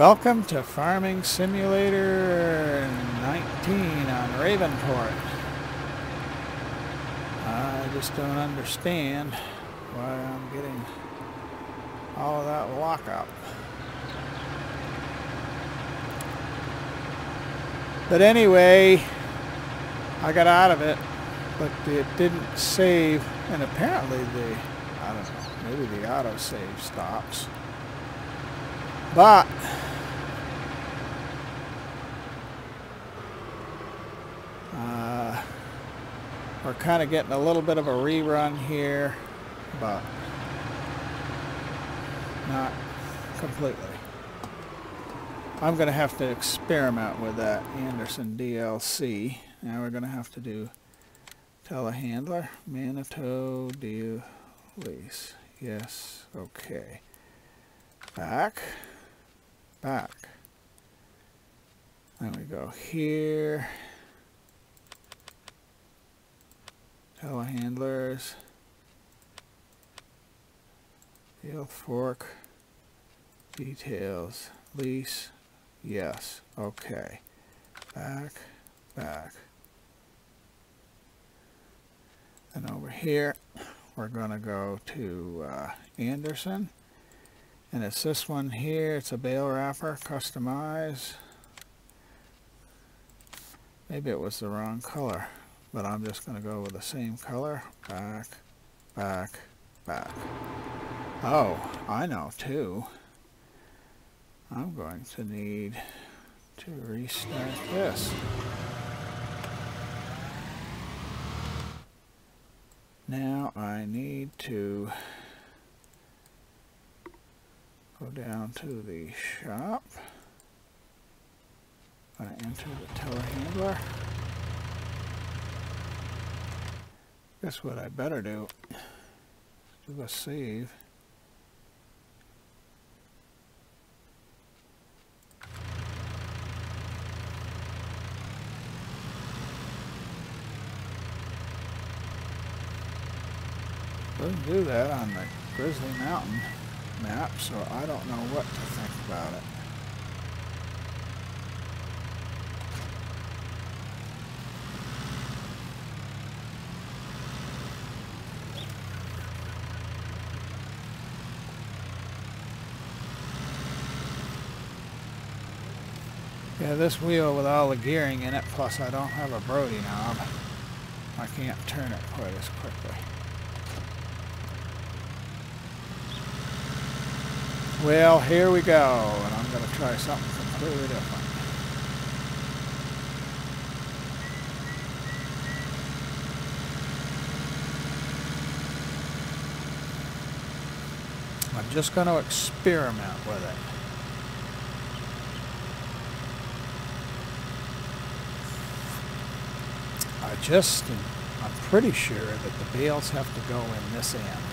Welcome to Farming Simulator 19 on Ravenport. I just don't understand why I'm getting all of that lockup. But anyway, I got out of it, but it didn't save, and apparently the, I don't know, maybe the autosave stops. But uh, we're kind of getting a little bit of a rerun here, but not completely. I'm going to have to experiment with that Anderson DLC. Now we're going to have to do telehandler, Manitou lease. Yes, okay. Back back. Then we go here. Telehandlers. Deal fork. Details. Lease. Yes. Okay. Back. Back. And over here, we're going to go to uh, Anderson. And it's this one here. It's a bale wrapper, customize. Maybe it was the wrong color, but I'm just going to go with the same color. Back, back, back. Oh, I know too. I'm going to need to restart this. Now I need to Go down to the shop. I enter the telehandler. Guess what I better do? Do a save. Doesn't do that on the Grizzly Mountain map, so I don't know what to think about it. Yeah, this wheel with all the gearing in it, plus I don't have a Brody knob, I can't turn it quite as quickly. Well, here we go, and I'm going to try something completely different. I'm just going to experiment with it. I just, I'm pretty sure that the bales have to go in this end.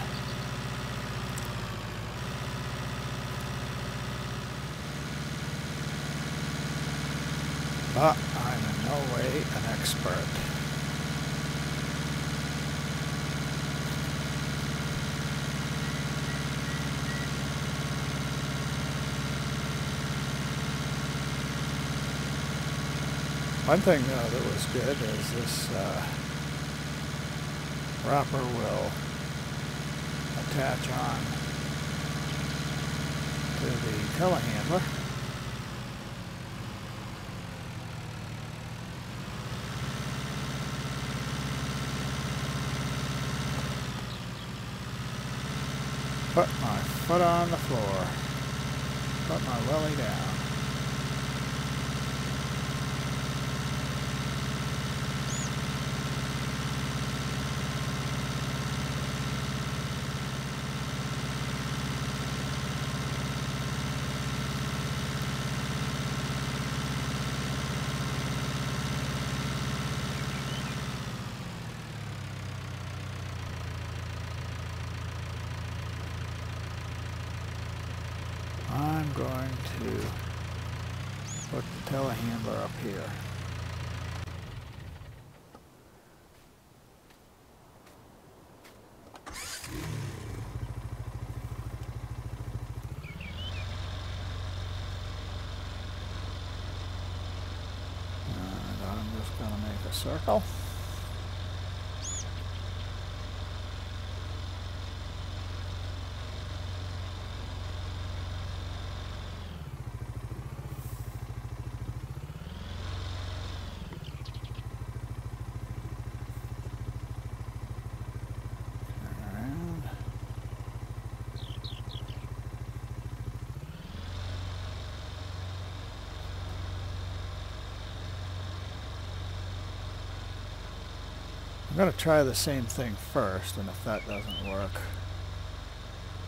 but I'm in no way an expert. One thing though that was good is this uh, wrapper will attach on to the telehandler. Put my foot on the floor. Put my welly down. Gonna make a circle. I'm going to try the same thing first, and if that doesn't work,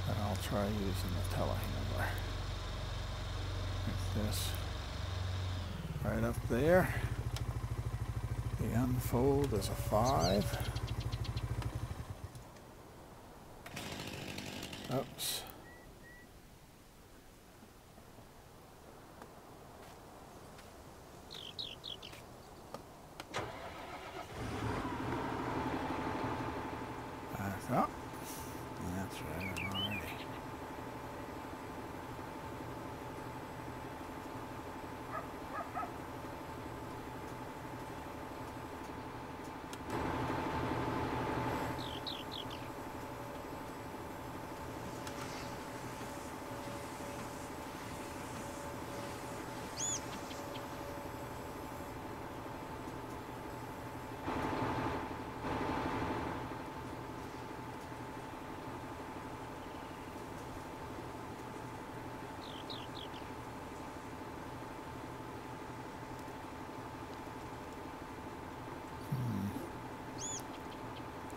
then I'll try using the telehandler. Like this. Right up there. The unfold is a 5. Oops.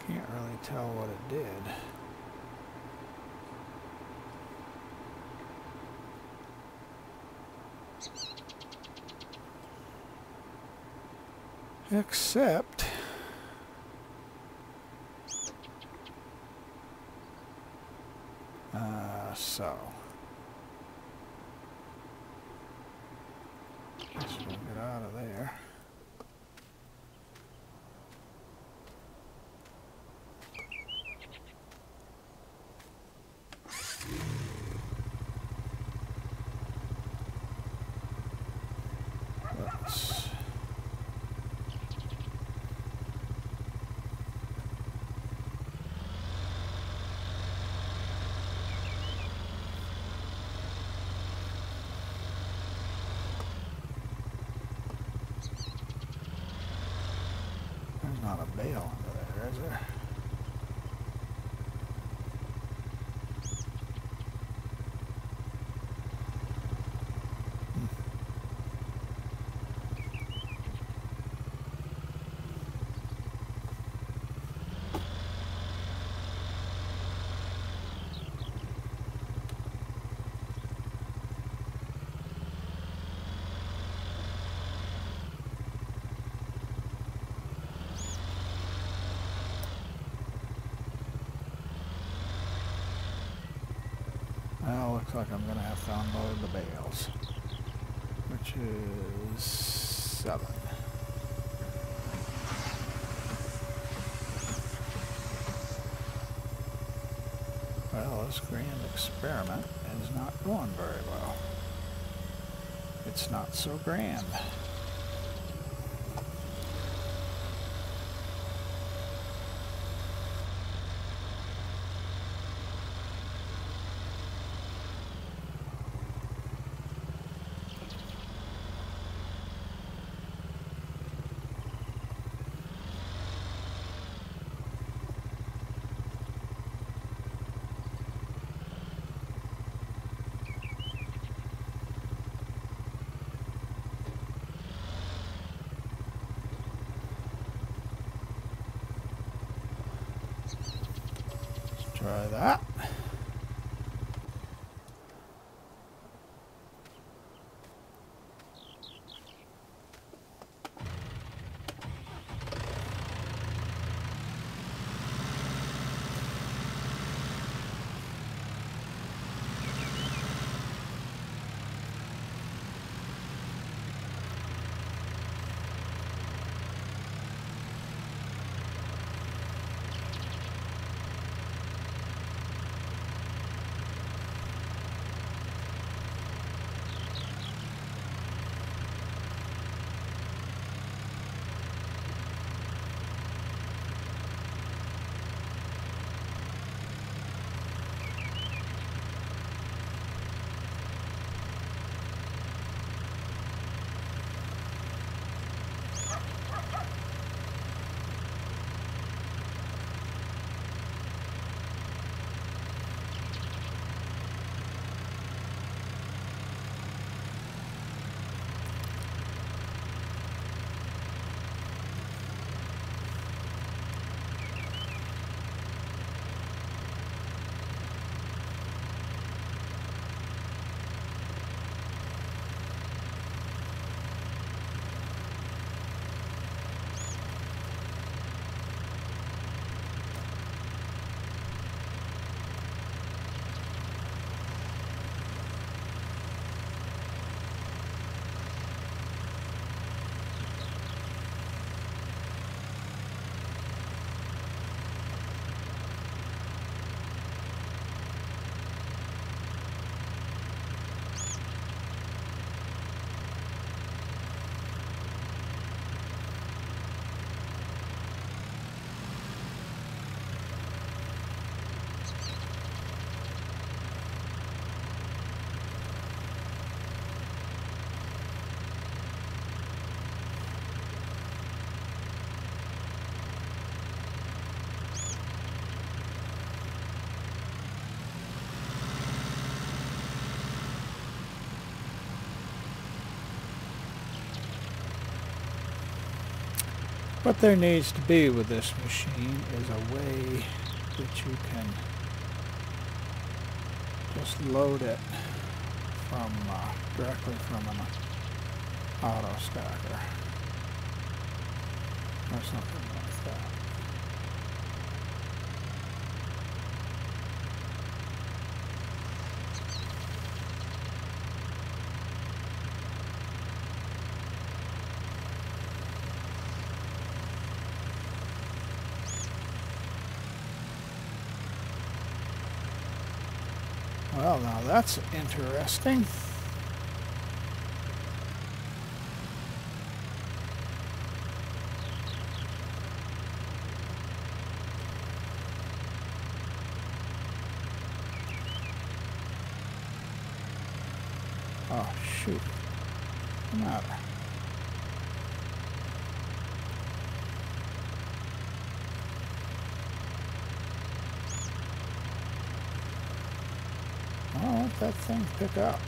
Can't really tell what it did. Except uh, so let's get out of there. Bail under there, is there? Well, looks like I'm going to have to unload the bales, which is seven. Well, this grand experiment is not going very well. It's not so grand. That. What there needs to be with this machine is a way that you can just load it from uh, directly from an auto stacker. Or something like that. Well, now that's interesting. Oh, shoot. What's the that thing pick up.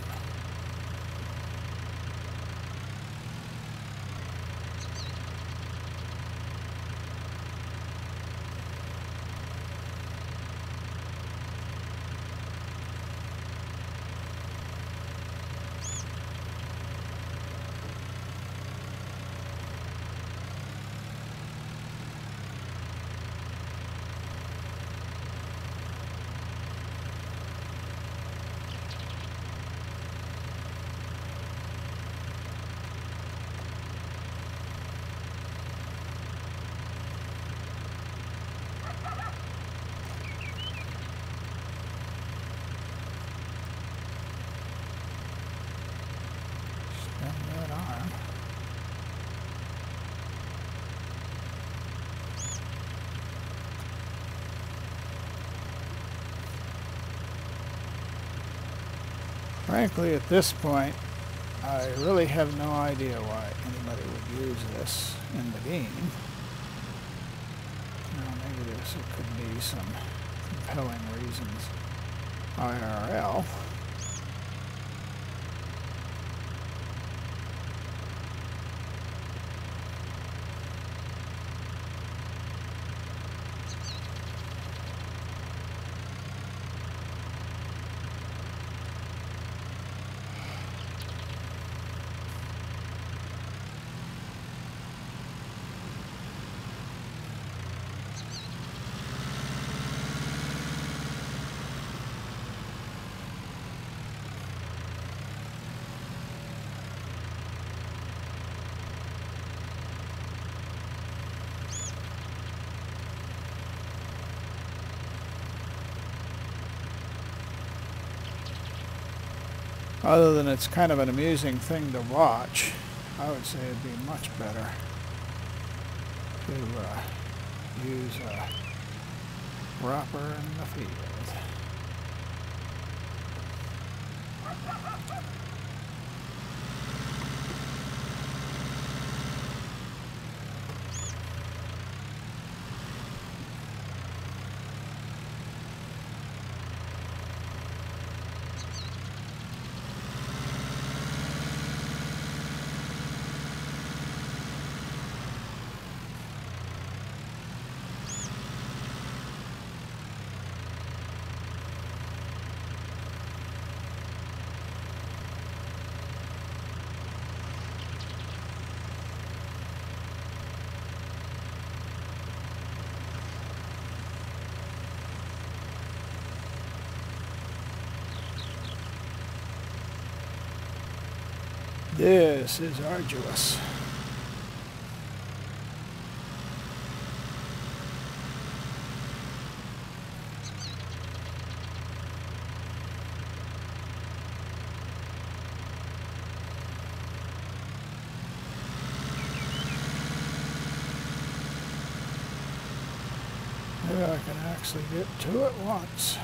Spin that arm. Frankly, at this point, I really have no idea why anybody would use this in the game. Now, maybe this could be some compelling reasons IRL. Other than it's kind of an amusing thing to watch, I would say it'd be much better to uh, use a wrapper in the field. This is arduous. I can actually get to it once.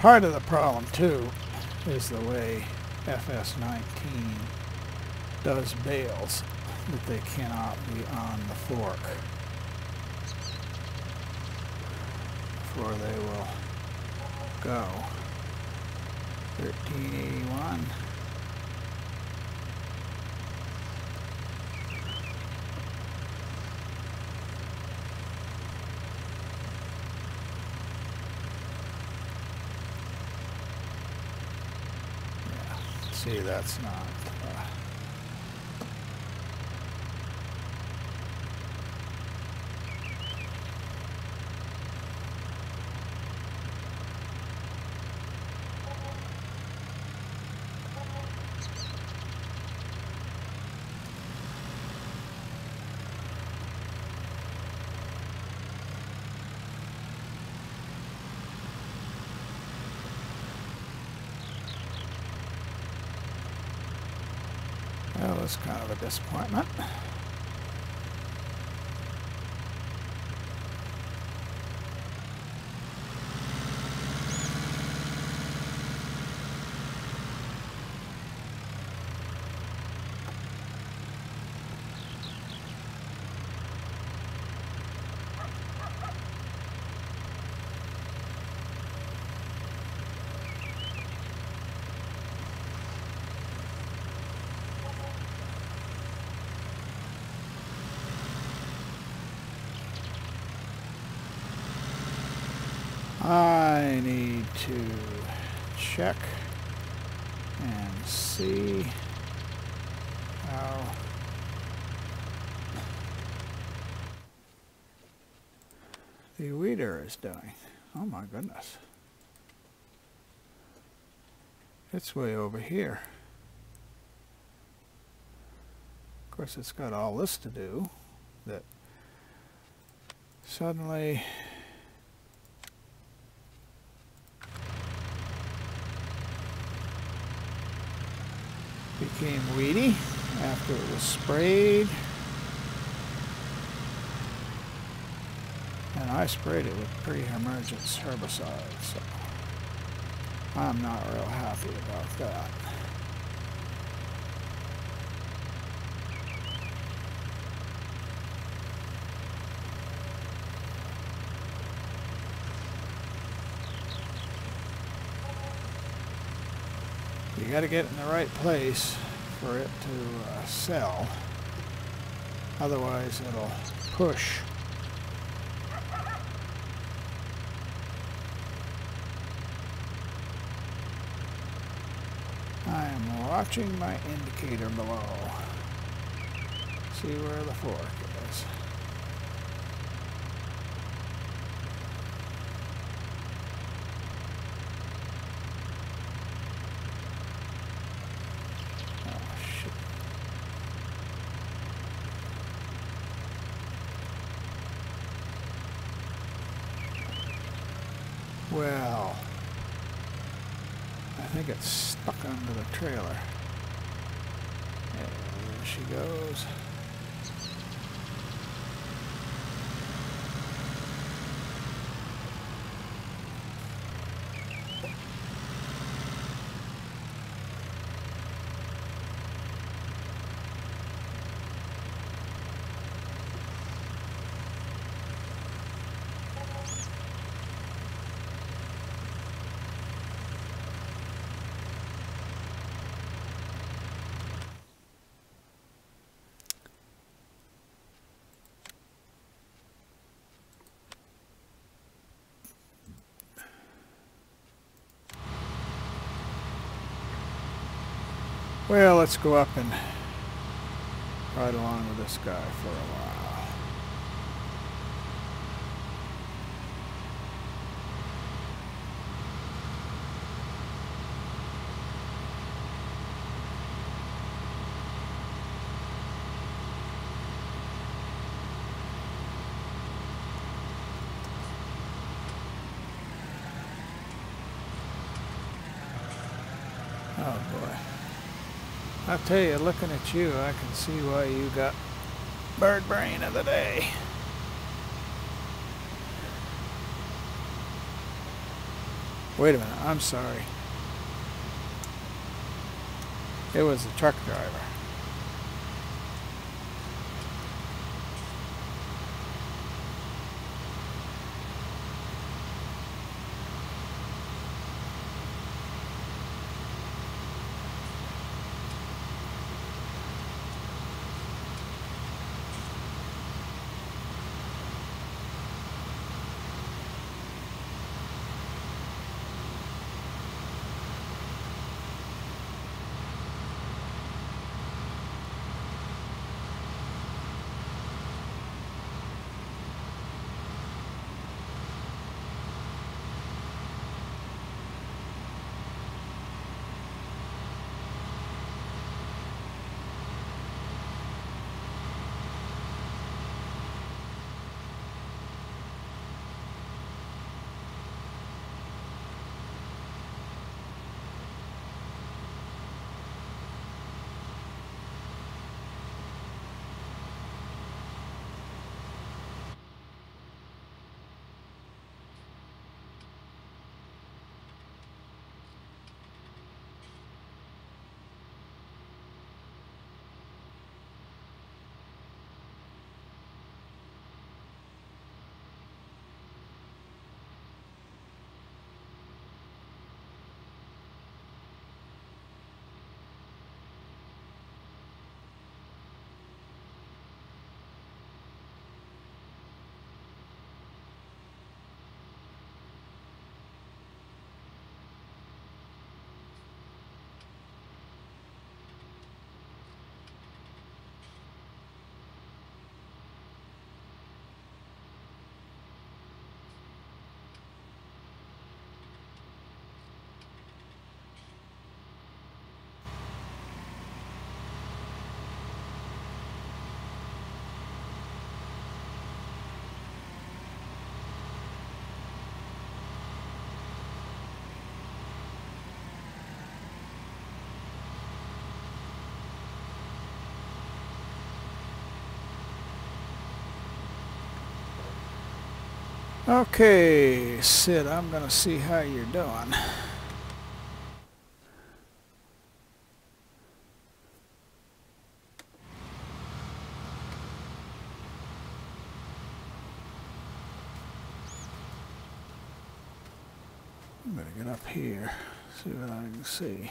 Part of the problem too is the way FS19 does bales that they cannot be on the fork. before they will go. 1381. Yeah, see that's not uh, That was kind of a disappointment. I need to check and see how the weeder is doing. Oh my goodness. It's way over here. Of course it's got all this to do that suddenly became weedy after it was sprayed. And I sprayed it with pre-emergence herbicide, so I'm not real happy about that. You got to get in the right place for it to uh, sell. Otherwise it'll push. I am watching my indicator below. See where the fork is. Oh. Well, I think it's stuck under the trailer. She goes. Well, let's go up and ride along with this guy for a while. Oh boy. I'll tell you, looking at you, I can see why you got bird brain of the day. Wait a minute, I'm sorry. It was the truck driver. Okay, Sid, I'm going to see how you're doing. I'm going to get up here, see what I can see.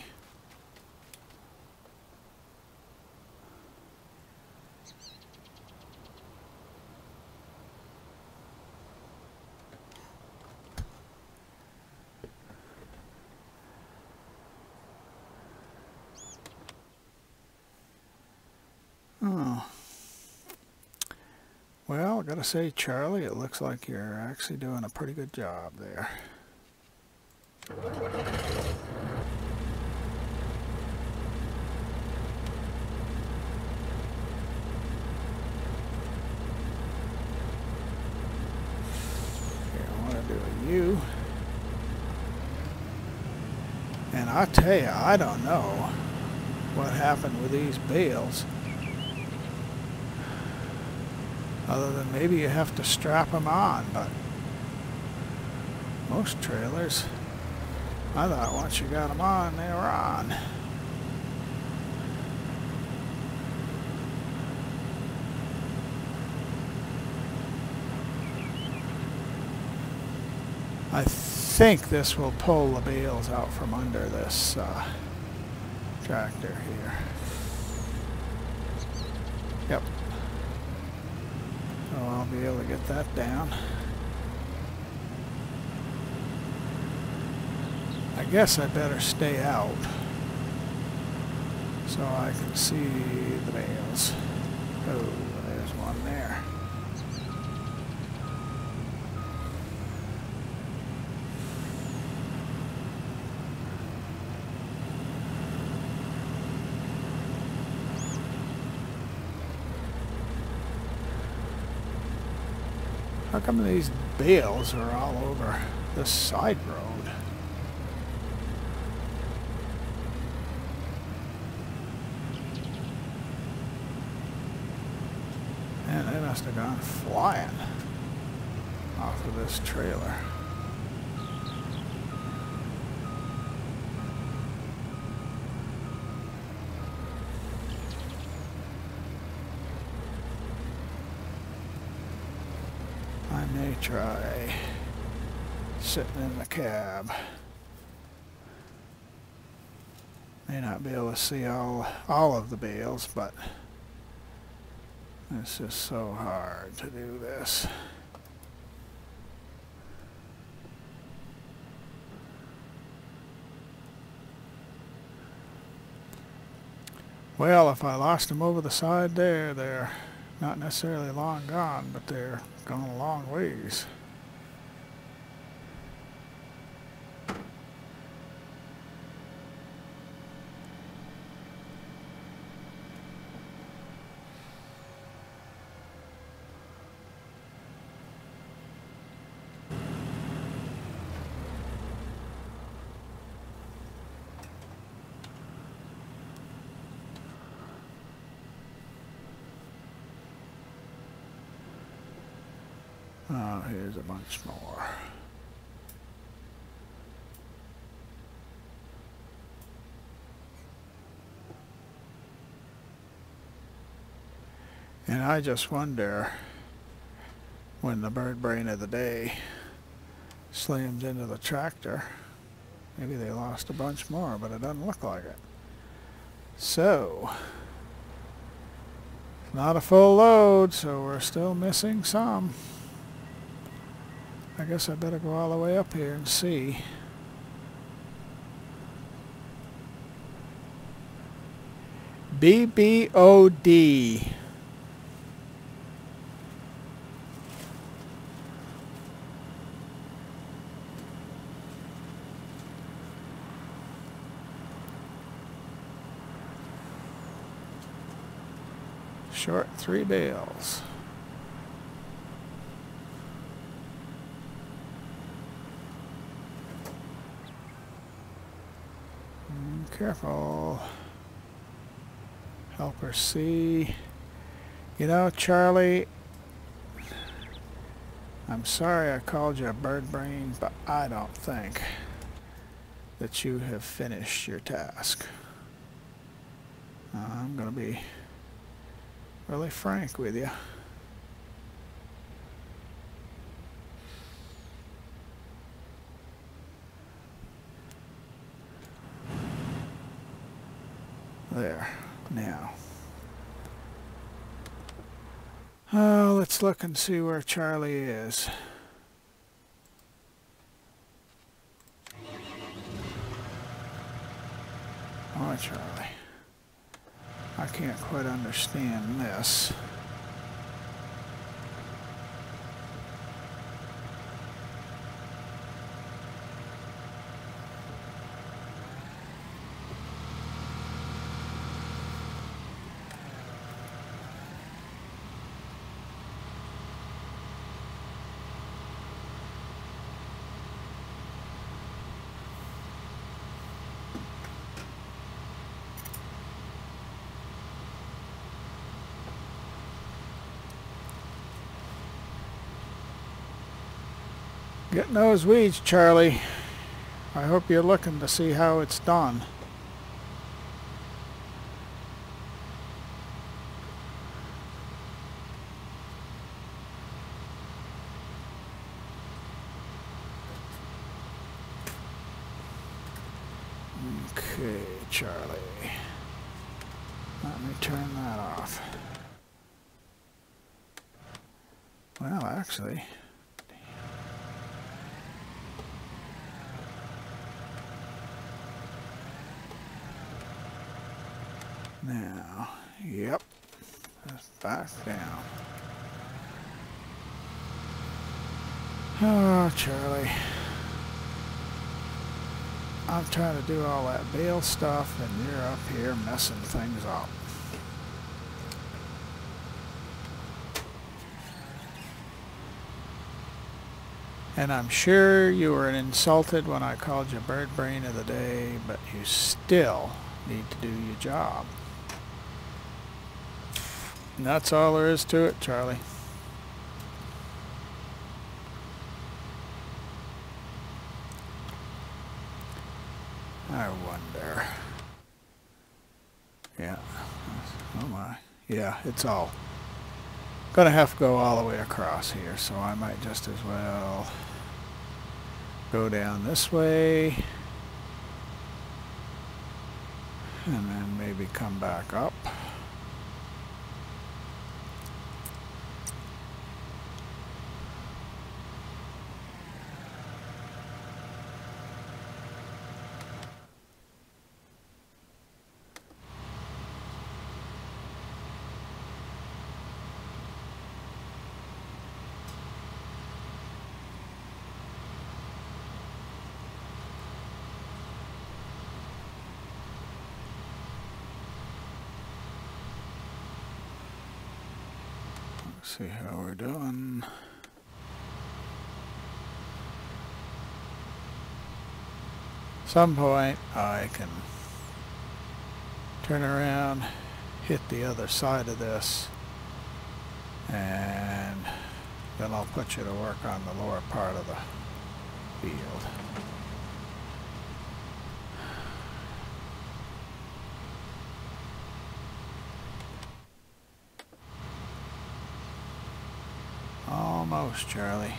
Gotta say, Charlie, it looks like you're actually doing a pretty good job there. Here, I want to do a U. And I tell you, I don't know what happened with these bales. Other than maybe you have to strap them on, but most trailers, I thought once you got them on, they were on. I think this will pull the bales out from under this uh, tractor here. Yep. So I'll be able to get that down. I guess I better stay out so I can see the bales. Oh, there's one there. How come these bales are all over the side road? Man, they must have gone flying off of this trailer. I may try sitting in the cab. May not be able to see all all of the bales, but it's just so hard to do this. Well, if I lost them over the side there, they're not necessarily long gone, but they're gone a long ways. Oh, here's a bunch more. And I just wonder when the bird brain of the day slams into the tractor, maybe they lost a bunch more, but it doesn't look like it. So, not a full load, so we're still missing some. I guess I better go all the way up here and see. BBOD. Short three bales. Careful. Help her see. You know, Charlie, I'm sorry I called you a bird brain, but I don't think that you have finished your task. Uh, I'm going to be really frank with you. There. Now. Uh, let's look and see where Charlie is. Oh, Charlie. I can't quite understand this. Getting those weeds, Charlie. I hope you're looking to see how it's done. Okay, Charlie. Let me turn that off. Well, actually... Now, yep, that's back down. Oh, Charlie. I'm trying to do all that bale stuff and you're up here messing things up. And I'm sure you were insulted when I called you bird brain of the day, but you still need to do your job. And that's all there is to it, Charlie. I wonder. Yeah. Oh my. Yeah, it's all gonna have to go all the way across here, so I might just as well go down this way and then maybe come back up. See how we're doing. Some point I can turn around, hit the other side of this, and then I'll put you to work on the lower part of the field. Almost, Charlie.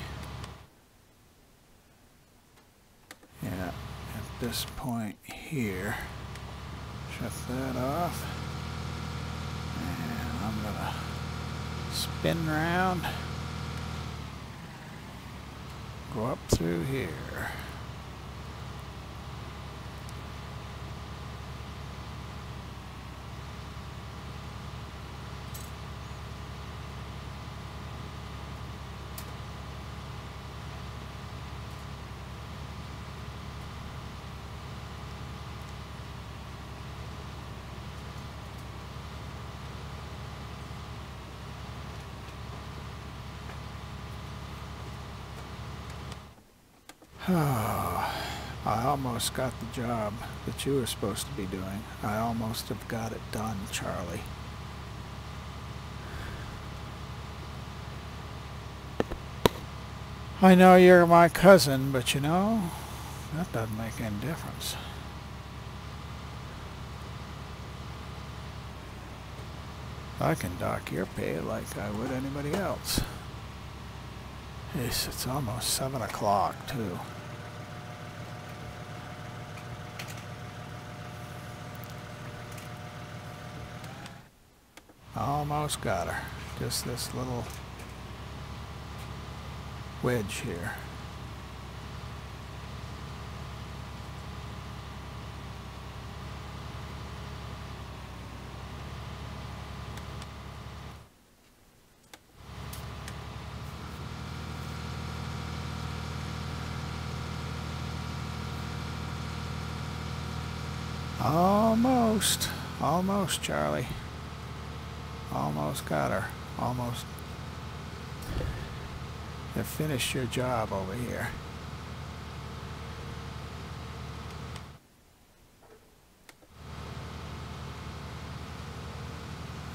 Yeah, at this point here, shut that off. And I'm gonna spin around, go up through here. I almost got the job that you were supposed to be doing. I almost have got it done, Charlie. I know you're my cousin, but you know, that doesn't make any difference. I can dock your pay like I would anybody else. Yes, it's almost 7 o'clock, too. Almost got her. Just this little wedge here. Almost. Almost, Charlie. Almost got her. Almost. Have finished your job over here.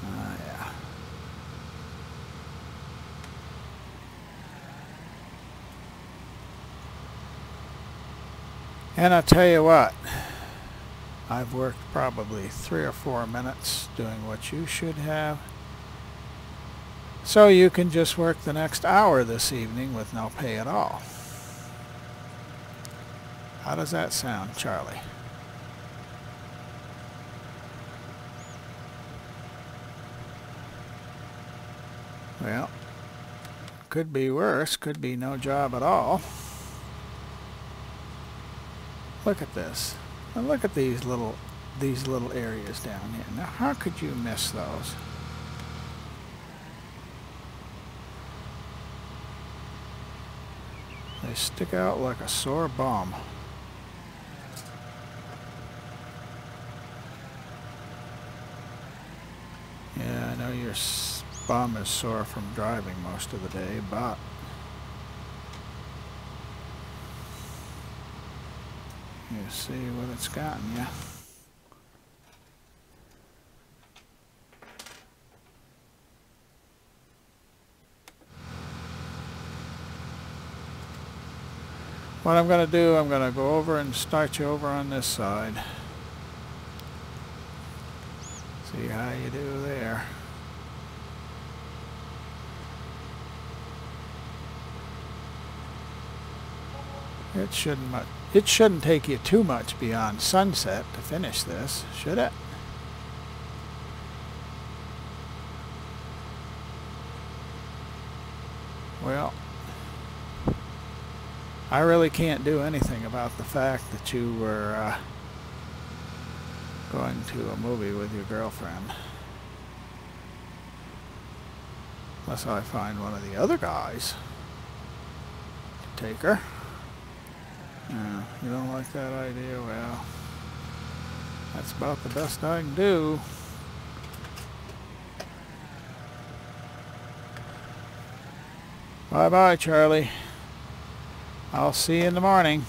Ah. And I tell you what, I've worked probably three or four minutes doing what you should have. So you can just work the next hour this evening with no pay at all. How does that sound, Charlie? Well, could be worse, could be no job at all. Look at this. Now look at these little these little areas down here. Now how could you miss those? They stick out like a sore bum. Yeah, I know your bum is sore from driving most of the day, but You see what it's gotten you. What I'm going to do, I'm going to go over and start you over on this side. See how you do there. It shouldn't it shouldn't take you too much beyond sunset to finish this, should it? Well, I really can't do anything about the fact that you were uh, going to a movie with your girlfriend. Unless I find one of the other guys to take her. Yeah, you don't like that idea? Well, that's about the best I can do. Bye-bye, Charlie. I'll see you in the morning.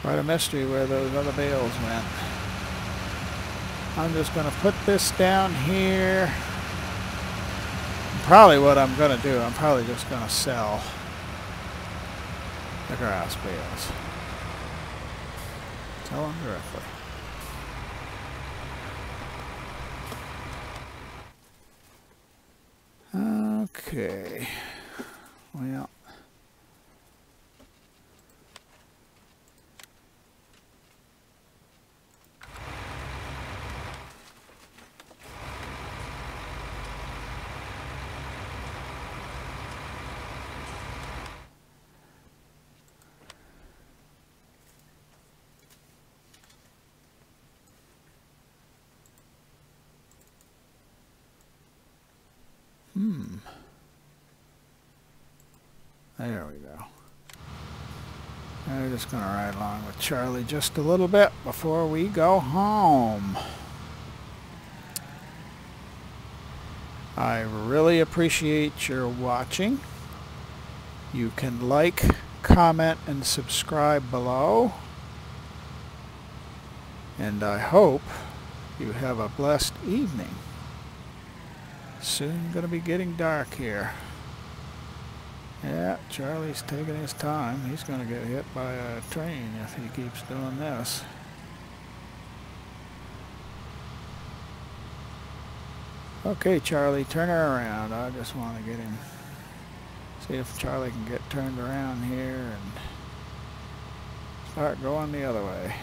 Quite a mystery where those other bales went. I'm just going to put this down here. Probably what I'm going to do, I'm probably just going to sell the grass bales. Sell them directly. Okay. Well, Hmm. There we go. We're just going to ride along with Charlie just a little bit before we go home. I really appreciate your watching. You can like, comment, and subscribe below. And I hope you have a blessed evening. Soon going to be getting dark here. Yeah, Charlie's taking his time. He's going to get hit by a train if he keeps doing this. Okay, Charlie, turn her around. I just want to get him, see if Charlie can get turned around here and start going the other way.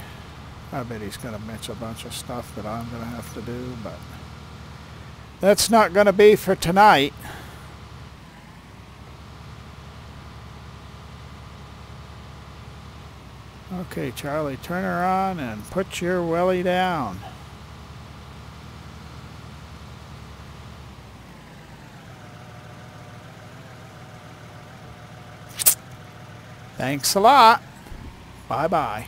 I bet he's going to miss a bunch of stuff that I'm going to have to do, but that's not going to be for tonight. Okay, Charlie, turn her on and put your welly down. Thanks a lot. Bye-bye.